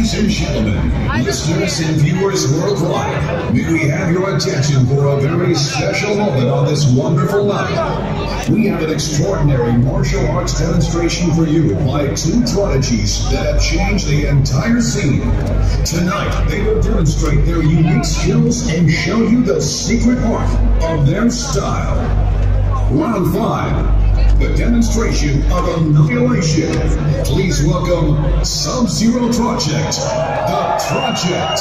and gentlemen, listeners and viewers worldwide, may we have your attention for a very special moment on this wonderful night. We have an extraordinary martial arts demonstration for you by two prodigies that have changed the entire scene. Tonight, they will demonstrate their unique skills and show you the secret art of their style. Round five the demonstration of annihilation. Please welcome Sub-Zero Project, the Project.